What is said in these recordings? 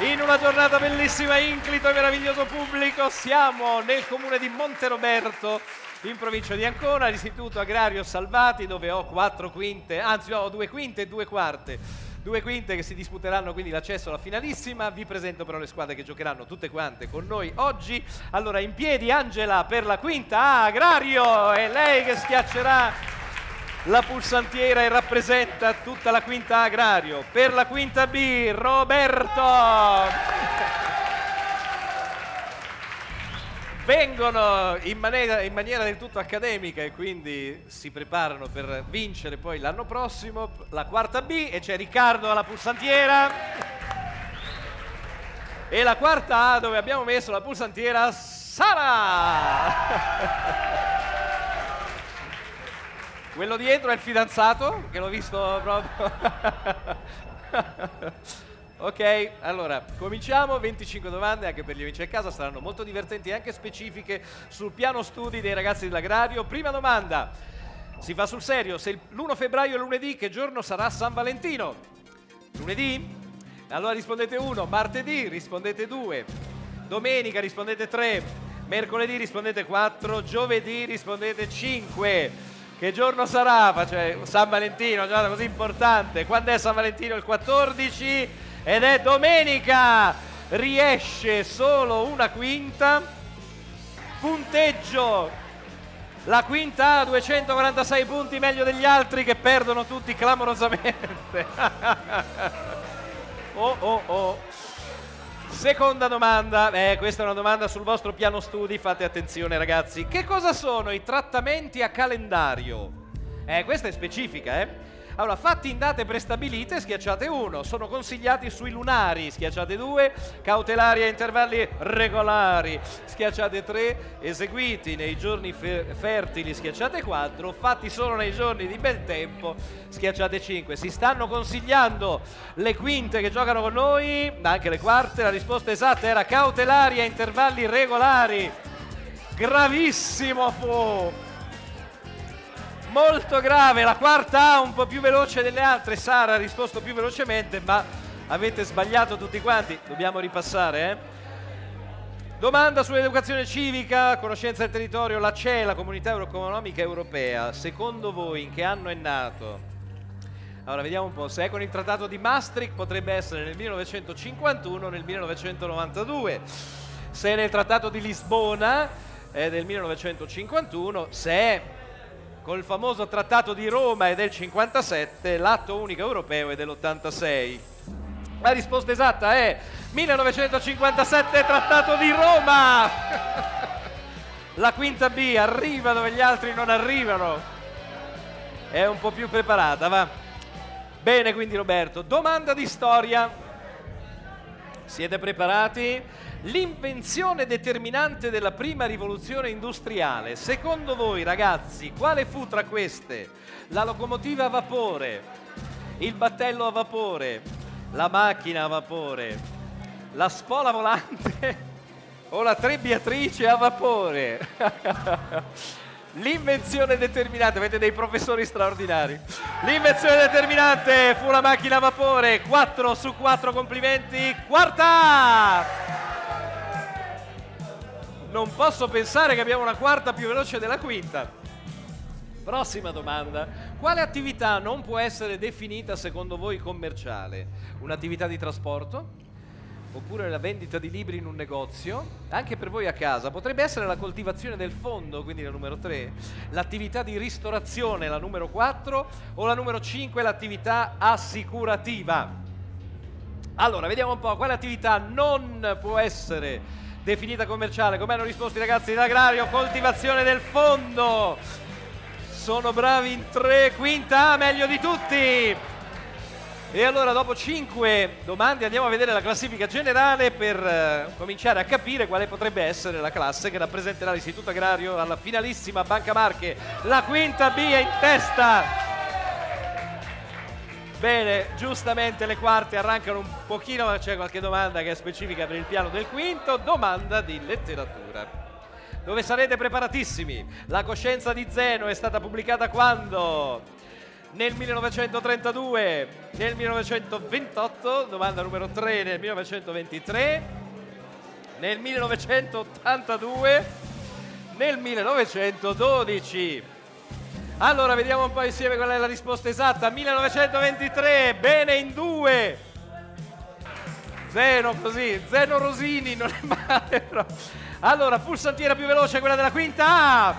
In una giornata bellissima, inclito e meraviglioso pubblico, siamo nel comune di Monteroberto, in provincia di Ancona, all'Istituto Agrario Salvati, dove ho quattro quinte, anzi ho due quinte e due quarte. Due quinte che si disputeranno quindi l'accesso alla finalissima. Vi presento però le squadre che giocheranno tutte quante con noi oggi. Allora, in piedi Angela per la quinta A, Agrario, e lei che schiaccerà la pulsantiera e rappresenta tutta la quinta Agrario. Per la quinta B, Roberto. vengono in maniera, in maniera, del tutto accademica e quindi si preparano per vincere poi l'anno prossimo la quarta B e c'è Riccardo alla pulsantiera e la quarta A dove abbiamo messo la pulsantiera Sara quello dietro è il fidanzato che l'ho visto proprio Ok, allora cominciamo. 25 domande anche per gli amici a casa, saranno molto divertenti e anche specifiche sul piano studi dei ragazzi dell'agrario. Prima domanda, si fa sul serio, se l'1 febbraio è lunedì, che giorno sarà San Valentino? Lunedì? Allora rispondete 1, martedì rispondete 2, domenica rispondete 3, mercoledì rispondete 4, giovedì rispondete 5. Che giorno sarà? Cioè, San Valentino, giornata così importante. Quando è San Valentino? Il 14? ed è domenica riesce solo una quinta punteggio la quinta ha 246 punti meglio degli altri che perdono tutti clamorosamente oh oh oh Seconda domanda, eh, questa è una domanda sul vostro piano studi, fate attenzione ragazzi. Che cosa sono i trattamenti a calendario? Eh, questa è specifica, eh? Allora, fatti in date prestabilite, schiacciate 1, sono consigliati sui lunari, schiacciate 2, cautelari a intervalli regolari, schiacciate 3, eseguiti nei giorni fer- fertili, schiacciate 4, fatti solo nei giorni di bel tempo, schiacciate 5. Si stanno consigliando le quinte che giocano con noi, anche le quarte, la risposta esatta era cautelari a intervalli regolari. Gravissimo fu! Molto grave. La quarta A un po' più veloce delle altre. Sara ha risposto più velocemente, ma avete sbagliato tutti quanti. Dobbiamo ripassare, eh? Domanda sull'educazione civica, conoscenza del territorio, la CE, la Comunità Economica Europea. Secondo voi in che anno è nato? Allora vediamo un po', se è con il trattato di Maastricht potrebbe essere nel 1951 o nel 1992. Se è nel trattato di Lisbona è del 1951, se è col famoso trattato di Roma è del 57, l'atto unico europeo è dell'86. La risposta esatta è 1957 trattato di Roma. La quinta B arriva dove gli altri non arrivano. È un po' più preparata, va. Bene quindi Roberto, domanda di storia. Siete preparati? L'invenzione determinante della prima rivoluzione industriale, secondo voi ragazzi, quale fu tra queste? La locomotiva a vapore, il battello a vapore, la macchina a vapore, la spola volante o la trebbiatrice a vapore? L'invenzione determinante, avete dei professori straordinari. L'invenzione determinante fu la macchina a vapore, 4 su 4 complimenti, quarta! Non posso pensare che abbiamo una quarta più veloce della quinta. Prossima domanda. Quale attività non può essere definita secondo voi commerciale? Un'attività di trasporto? Oppure la vendita di libri in un negozio? Anche per voi a casa. Potrebbe essere la coltivazione del fondo, quindi la numero 3. L'attività di ristorazione, la numero 4. O la numero 5, l'attività assicurativa. Allora, vediamo un po'. Quale attività non può essere definita commerciale. Come hanno risposto i ragazzi dell'agrario? Coltivazione del fondo. Sono bravi in tre, quinta, meglio di tutti. E allora dopo cinque domande andiamo a vedere la classifica generale per eh, cominciare a capire quale potrebbe essere la classe che rappresenterà l'Istituto Agrario alla finalissima Banca Marche. La quinta B è in testa. Bene, giustamente le quarte arrancano un pochino, ma c'è qualche domanda che è specifica per il piano del quinto. Domanda di letteratura. Dove sarete preparatissimi? La coscienza di Zeno è stata pubblicata quando? nel 1932, nel 1928, domanda numero 3 nel 1923, nel 1982, nel 1912. Allora vediamo un po' insieme qual è la risposta esatta. 1923, bene in due. Zeno così, Zeno Rosini, non è male però. Allora, pulsantiera più veloce quella della quinta A.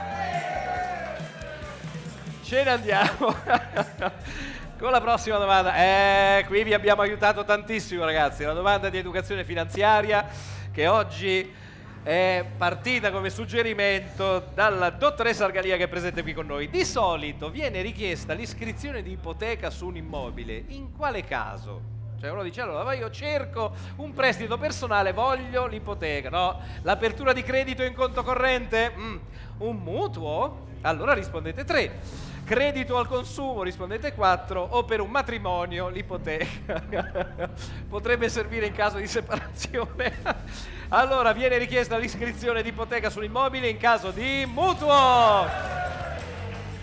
Ce ne andiamo. Con la prossima domanda. Eh, qui vi abbiamo aiutato tantissimo ragazzi. La domanda di educazione finanziaria che oggi è partita come suggerimento dalla dottoressa Argalia che è presente qui con noi. Di solito viene richiesta l'iscrizione di ipoteca su un immobile. In quale caso? Cioè uno dice allora io cerco un prestito personale, voglio l'ipoteca, no? L'apertura di credito in conto corrente? Mm. Un mutuo? Allora rispondete 3. Credito al consumo, rispondete 4, o per un matrimonio l'ipoteca. Potrebbe servire in caso di separazione. allora viene richiesta l'iscrizione di ipoteca sull'immobile in caso di mutuo.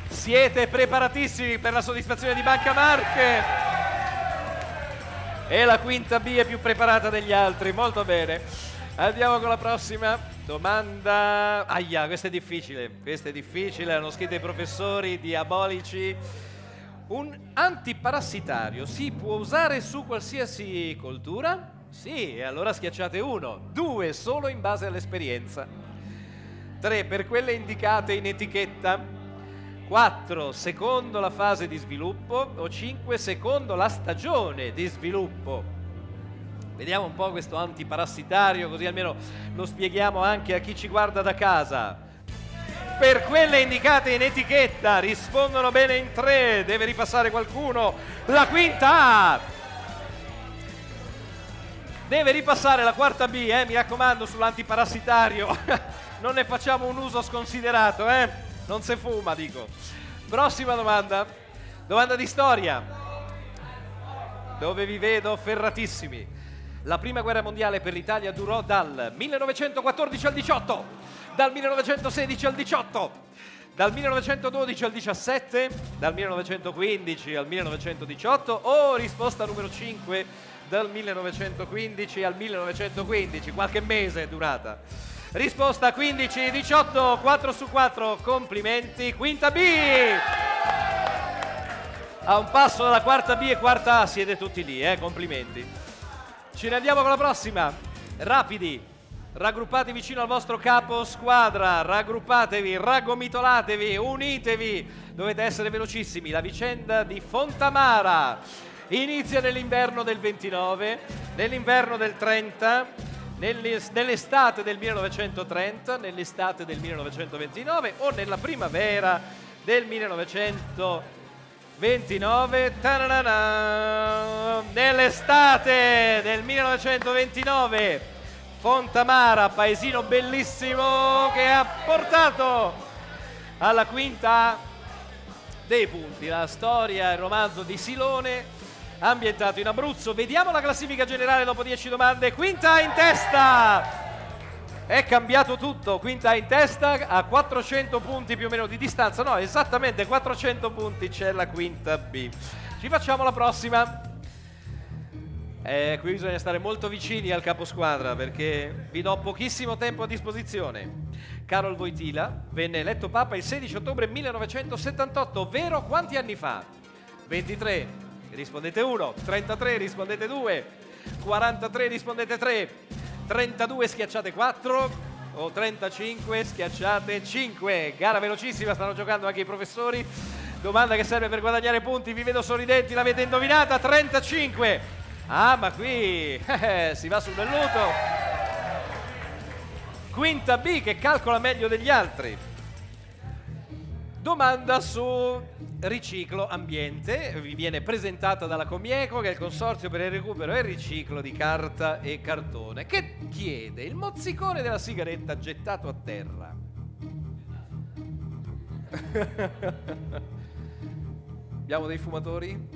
Siete preparatissimi per la soddisfazione di Banca Marche? E la quinta B è più preparata degli altri, molto bene. Andiamo con la prossima. Domanda... Aia, questa è difficile, questa è difficile, hanno scritto i professori diabolici. Un antiparassitario si può usare su qualsiasi coltura? Sì, e allora schiacciate uno. Due, solo in base all'esperienza. Tre, per quelle indicate in etichetta. 4 secondo la fase di sviluppo o 5 secondo la stagione di sviluppo. Vediamo un po' questo antiparassitario, così almeno lo spieghiamo anche a chi ci guarda da casa. Per quelle indicate in etichetta rispondono bene in tre, deve ripassare qualcuno. La quinta A. Deve ripassare la quarta B, eh, mi raccomando, sull'antiparassitario. non ne facciamo un uso sconsiderato, eh? Non se fuma, dico. Prossima domanda. Domanda di storia. Dove vi vedo ferratissimi. La prima guerra mondiale per l'Italia durò dal 1914 al 18, dal 1916 al 18, dal 1912 al 17, dal 1915 al 1918 o risposta numero 5 dal 1915 al 1915, qualche mese è durata. Risposta 15, 18, 4 su 4, complimenti. Quinta B! A un passo dalla quarta B e quarta A siete tutti lì, eh? complimenti. Ce ne andiamo con la prossima. Rapidi. Raggruppate vicino al vostro capo squadra, raggruppatevi, raggomitolatevi, unitevi. Dovete essere velocissimi. La vicenda di Fontamara inizia nell'inverno del 29, nell'inverno del 30, nell'estate del 1930, nell'estate del 1929 o nella primavera del 1929. 29 nell'estate del 1929 Fontamara, paesino bellissimo che ha portato alla quinta dei punti la storia, il romanzo di Silone ambientato in Abruzzo. Vediamo la classifica generale dopo 10 domande. Quinta in testa è cambiato tutto, quinta in testa a 400 punti più o meno di distanza, no esattamente 400 punti c'è la quinta B. Ci facciamo la prossima. Eh, qui bisogna stare molto vicini al caposquadra perché vi do pochissimo tempo a disposizione. Carol Voitila venne eletto Papa il 16 ottobre 1978, vero quanti anni fa? 23, rispondete 1, 33, rispondete 2, 43, rispondete 3, 32 schiacciate 4 o 35 schiacciate 5. Gara velocissima, stanno giocando anche i professori. Domanda che serve per guadagnare punti, vi vedo sorridenti, l'avete indovinata, 35. Ah, ma qui eh, si va sul velluto. Quinta B che calcola meglio degli altri. Domanda su riciclo ambiente, vi viene presentata dalla Comieco che è il consorzio per il recupero e il riciclo di carta e cartone, che chiede il mozzicone della sigaretta gettato a terra. Abbiamo dei fumatori?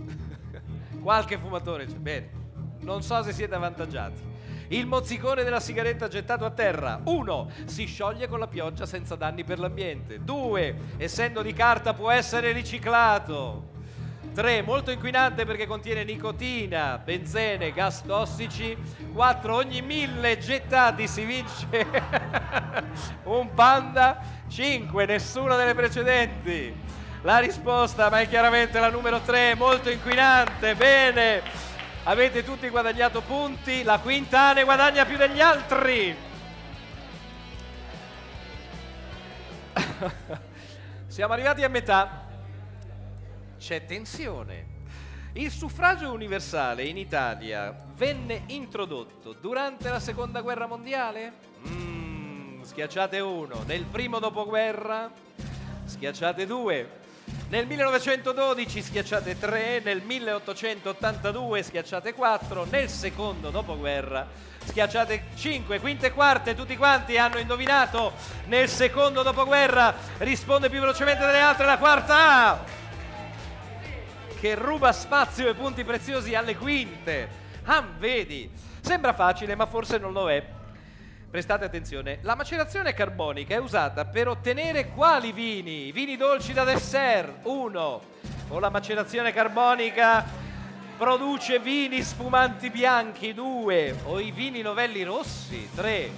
Qualche fumatore c'è, bene. Non so se siete avvantaggiati. Il mozzicone della sigaretta gettato a terra. 1. Si scioglie con la pioggia senza danni per l'ambiente. 2. Essendo di carta può essere riciclato. 3. Molto inquinante perché contiene nicotina, benzene, gas tossici. 4. Ogni mille gettati si vince un panda. 5. Nessuna delle precedenti. La risposta, ma è chiaramente la numero 3, molto inquinante. Bene, avete tutti guadagnato punti. La quinta ne guadagna più degli altri. Siamo arrivati a metà. C'è tensione. Il suffragio universale in Italia venne introdotto durante la seconda guerra mondiale? Mm, schiacciate uno. Nel primo dopoguerra? Schiacciate due. Nel 1912 schiacciate 3, nel 1882 schiacciate 4, nel secondo dopoguerra schiacciate 5, quinte e quarte, tutti quanti hanno indovinato nel secondo dopoguerra, risponde più velocemente delle altre la quarta A, che ruba spazio e punti preziosi alle quinte. Ah, vedi, sembra facile ma forse non lo è. Prestate attenzione, la macerazione carbonica è usata per ottenere quali vini? Vini dolci da dessert, 1. O la macerazione carbonica produce vini spumanti bianchi, 2. O i vini novelli rossi, 3.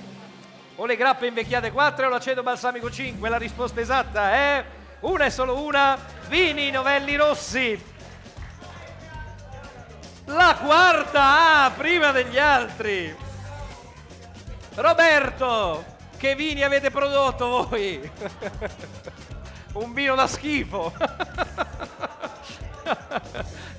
O le grappe invecchiate, 4. O l'aceto balsamico, 5. La risposta esatta è una e solo una, vini novelli rossi. La quarta A, prima degli altri. Roberto, che vini avete prodotto voi? Un vino da schifo.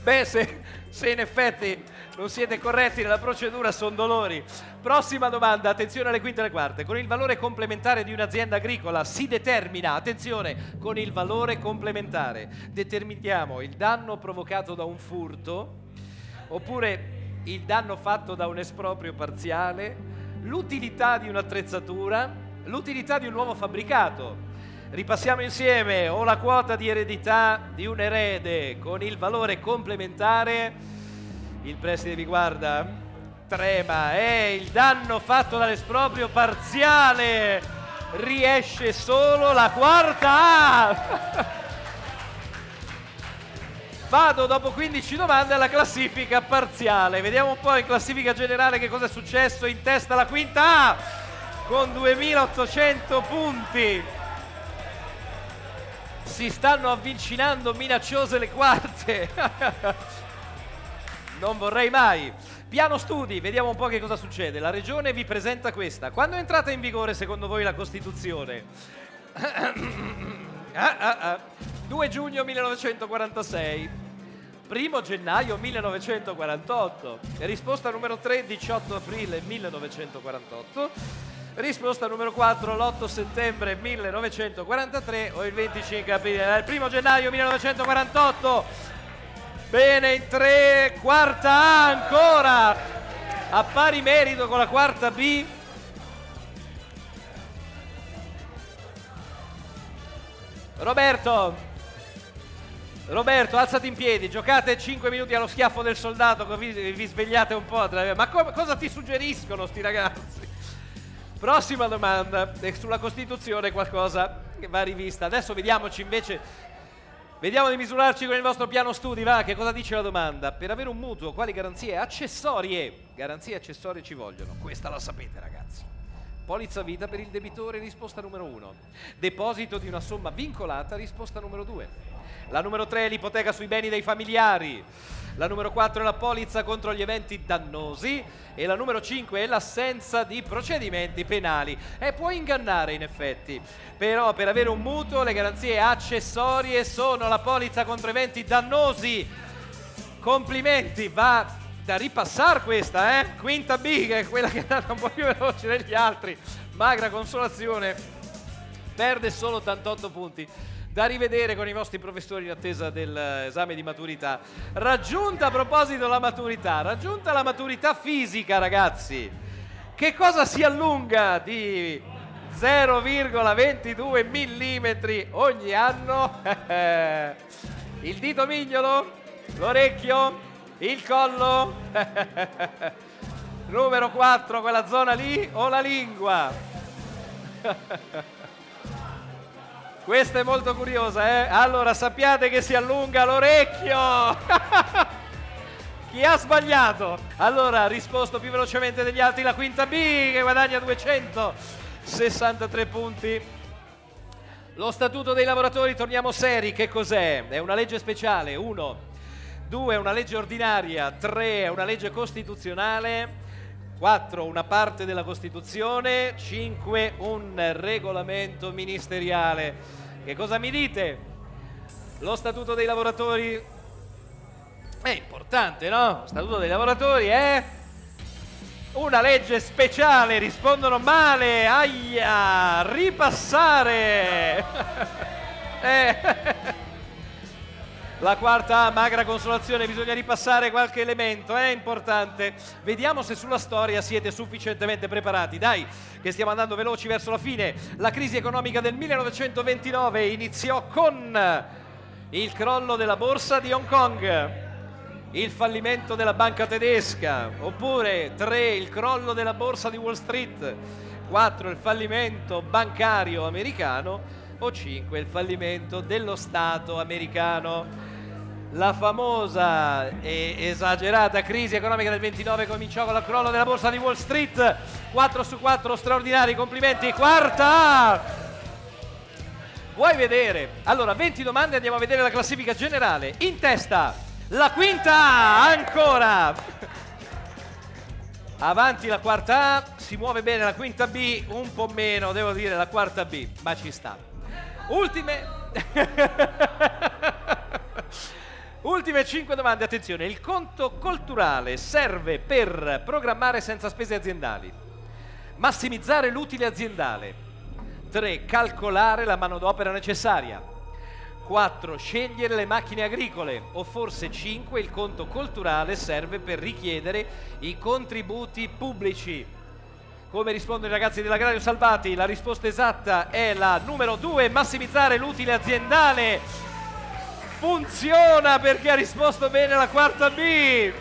Beh, se, se, in effetti non siete corretti nella procedura, sono dolori. Prossima domanda, attenzione alle quinte e alle quarte. Con il valore complementare di un'azienda agricola si determina, attenzione, con il valore complementare determiniamo il danno provocato da un furto oppure il danno fatto da un esproprio parziale l'utilità di un'attrezzatura, l'utilità di un nuovo fabbricato. Ripassiamo insieme, ho la quota di eredità di un erede con il valore complementare, il preside vi guarda, trema, è il danno fatto dall'esproprio parziale, riesce solo la quarta A. Vado dopo 15 domande alla classifica parziale. Vediamo un po' in classifica generale che cosa è successo. In testa la quinta A con 2800 punti. Si stanno avvicinando minacciose le quarte. non vorrei mai. Piano studi, vediamo un po' che cosa succede. La regione vi presenta questa. Quando è entrata in vigore secondo voi la Costituzione? ah, ah, ah. 2 giugno 1946, 1 gennaio 1948, risposta numero 3 18 aprile 1948, risposta numero 4 l'8 settembre 1943 o il 25 aprile, il 1 gennaio 1948. Bene, in 3, quarta A ancora, a pari merito con la quarta B. Roberto, Roberto, alzati in piedi, giocate 5 minuti allo schiaffo del soldato, così vi svegliate un po'. Ma co- cosa ti suggeriscono sti ragazzi? Prossima domanda, sulla Costituzione qualcosa che va rivista. Adesso vediamoci invece, vediamo di misurarci con il vostro piano studi, va, che cosa dice la domanda? Per avere un mutuo, quali garanzie accessorie? Garanzie accessorie ci vogliono, questa la sapete ragazzi. Polizza vita per il debitore, risposta numero 1. Deposito di una somma vincolata, risposta numero 2. La numero 3 è l'ipoteca sui beni dei familiari. La numero 4 è la polizza contro gli eventi dannosi e la numero 5 è l'assenza di procedimenti penali. E può ingannare in effetti, però per avere un mutuo le garanzie accessorie sono la polizza contro eventi dannosi. Complimenti, va da ripassare questa, eh? Quinta B, che è quella che è andata un po' più veloce degli altri. Magra consolazione, perde solo 88 punti. Da rivedere con i vostri professori in attesa dell'esame di maturità. Raggiunta a proposito la maturità, raggiunta la maturità fisica, ragazzi. Che cosa si allunga di 0,22 mm ogni anno? Il dito mignolo? L'orecchio? il collo, numero 4 quella zona lì o la lingua? Questa è molto curiosa, eh? Allora sappiate che si allunga l'orecchio. Chi ha sbagliato? Allora, risposto più velocemente degli altri la quinta B che guadagna 263 punti. Lo statuto dei lavoratori, torniamo seri, che cos'è? È una legge speciale, uno. Due, è una legge ordinaria. Tre, è una legge costituzionale. 4 una parte della Costituzione, 5 un regolamento ministeriale. Che cosa mi dite? Lo Statuto dei lavoratori è importante, no? Lo Statuto dei lavoratori è una legge speciale, rispondono male, aia, ripassare. eh. La quarta magra consolazione, bisogna ripassare qualche elemento, è importante. Vediamo se sulla storia siete sufficientemente preparati. Dai, che stiamo andando veloci verso la fine. La crisi economica del 1929 iniziò con il crollo della borsa di Hong Kong, il fallimento della banca tedesca, oppure 3 il crollo della borsa di Wall Street, 4 il fallimento bancario americano o 5 il fallimento dello Stato americano. La famosa e esagerata crisi economica del 29 cominciò con la crollo della borsa di Wall Street. 4 su 4 straordinari, complimenti. Quarta! Vuoi vedere? Allora, 20 domande, andiamo a vedere la classifica generale. In testa, la quinta ancora. Avanti la quarta A, si muove bene la quinta B, un po' meno, devo dire, la quarta B, ma ci sta. Ultime... Ultime 5 domande, attenzione, il conto culturale serve per programmare senza spese aziendali, massimizzare l'utile aziendale, 3. Calcolare la manodopera necessaria, 4. Scegliere le macchine agricole o forse 5. Il conto culturale serve per richiedere i contributi pubblici. Come rispondono i ragazzi dell'Agrario Salvati? La risposta esatta è la numero 2, massimizzare l'utile aziendale funziona perché ha risposto bene la quarta B.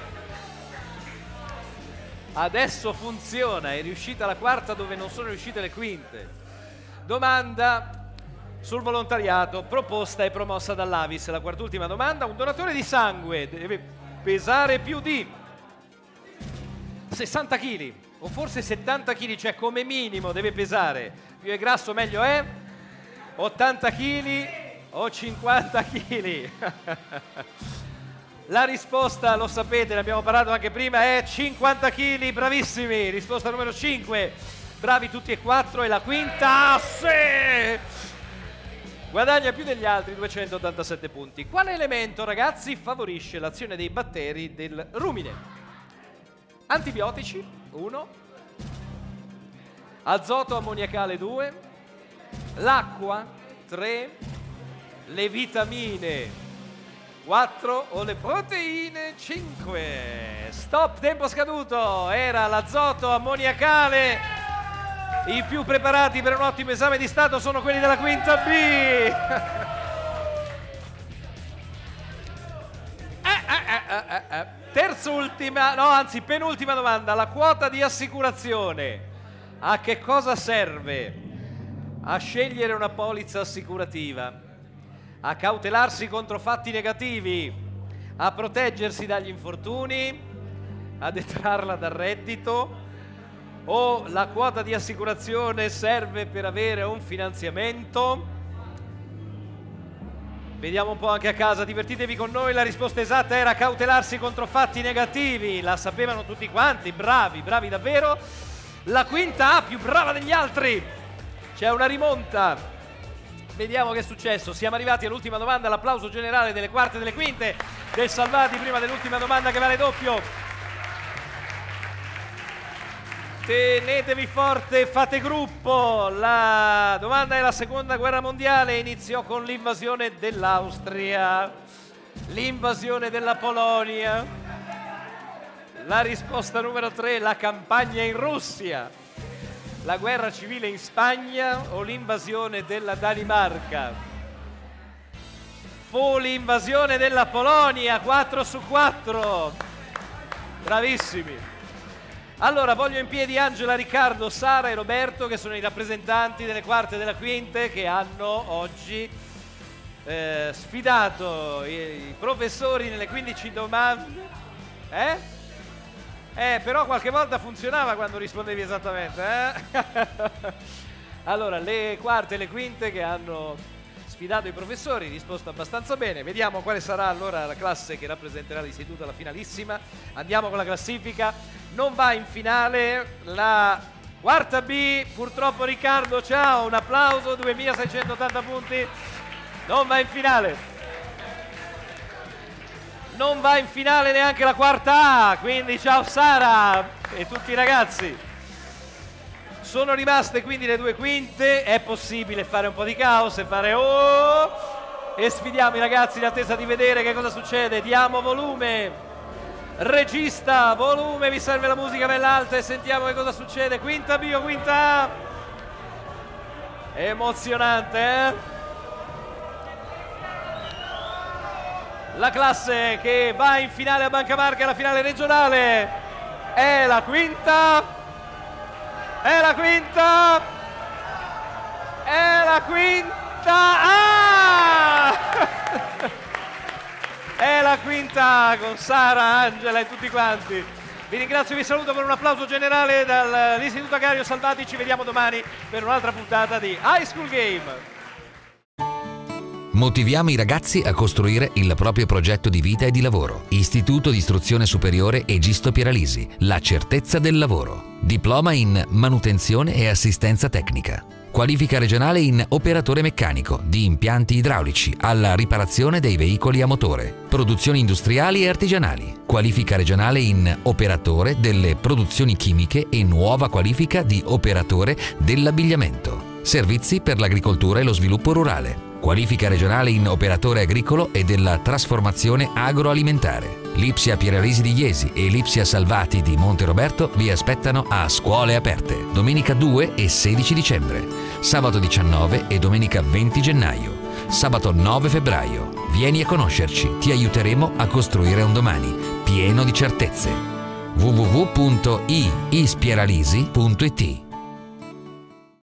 Adesso funziona, è riuscita la quarta dove non sono riuscite le quinte. Domanda sul volontariato, proposta e promossa dall'Avis. La quart'ultima domanda, un donatore di sangue deve pesare più di 60 kg o forse 70 kg, cioè come minimo deve pesare. Più è grasso meglio è. 80 kg o 50 kg? La risposta, lo sapete, ne abbiamo parlato anche prima, è 50 kg, bravissimi. Risposta numero 5, bravi tutti e quattro. E la quinta, sì! Guadagna più degli altri, 287 punti. Quale elemento, ragazzi, favorisce l'azione dei batteri del rumine? Antibiotici, 1. Azoto ammoniacale, 2. L'acqua, 3 le vitamine 4 o le proteine 5. Stop, tempo scaduto. Era l'azoto ammoniacale. I più preparati per un ottimo esame di Stato sono quelli della quinta B. Eh, eh, eh, Terz'ultima, no, anzi penultima domanda. La quota di assicurazione a che cosa serve? A scegliere una polizza assicurativa a cautelarsi contro fatti negativi, a proteggersi dagli infortuni, a detrarla dal reddito o la quota di assicurazione serve per avere un finanziamento? Vediamo un po' anche a casa, divertitevi con noi, la risposta esatta era cautelarsi contro fatti negativi, la sapevano tutti quanti, bravi, bravi davvero. La quinta A più brava degli altri, c'è una rimonta, Vediamo che è successo. Siamo arrivati all'ultima domanda, l'applauso generale delle quarte e delle quinte del Salvati prima dell'ultima domanda che vale doppio. Tenetevi forte, fate gruppo. La domanda è la seconda guerra mondiale iniziò con l'invasione dell'Austria, l'invasione della Polonia. La risposta numero tre, la campagna in Russia la guerra civile in Spagna o l'invasione della Danimarca? Fu l'invasione della Polonia, 4 su 4. Bravissimi. Allora, voglio in piedi Angela, Riccardo, Sara e Roberto, che sono i rappresentanti delle quarte e della quinte, che hanno oggi eh, sfidato i, i, professori nelle 15 domande. Eh? Eh, però qualche volta funzionava quando rispondevi esattamente, eh? allora, le quarte e le quinte che hanno sfidato i professori, risposto abbastanza bene. Vediamo quale sarà allora la classe che rappresenterà l'istituto alla finalissima. Andiamo con la classifica. Non va in finale la quarta B, purtroppo Riccardo, ciao, un applauso, 2680 punti. Non va in finale. Non va in finale neanche la quarta A, quindi ciao Sara e tutti i ragazzi. Sono rimaste quindi le due quinte, è possibile fare un po' di caos e fare oh! E sfidiamo i ragazzi in attesa di vedere che cosa succede. Diamo volume. Regista, volume, vi serve la musica bella alta e sentiamo che cosa succede. Quinta B o quinta A. Emozionante, eh? La classe che va in finale a Banca Marca, la finale regionale, è la quinta è la quinta, è la quinta, ah! è la quinta con Sara, Angela e tutti quanti. Vi ringrazio e vi saluto con un applauso generale dall'Istituto Agario Salvati. Ci vediamo domani per un'altra puntata di High School Game. Motiviamo i ragazzi a costruire il proprio progetto di vita e di lavoro. Istituto di Istruzione Superiore Egisto Pieralisi. La certezza del lavoro. Diploma in manutenzione e assistenza tecnica. Qualifica regionale in operatore meccanico di impianti idraulici alla riparazione dei veicoli a motore. Produzioni industriali e artigianali. Qualifica regionale in operatore delle produzioni chimiche e nuova qualifica di operatore dell'abbigliamento. Servizi per l'agricoltura e lo sviluppo rurale qualifica regionale in operatore agricolo e della trasformazione agroalimentare. Lipsia Pieralisi di Iesi e Lipsia Salvati di Monte Roberto vi aspettano a scuole aperte domenica 2 e 16 dicembre, sabato 19 e domenica 20 gennaio, sabato 9 febbraio. Vieni a conoscerci, ti aiuteremo a costruire un domani pieno di certezze. www.iispieralisi.it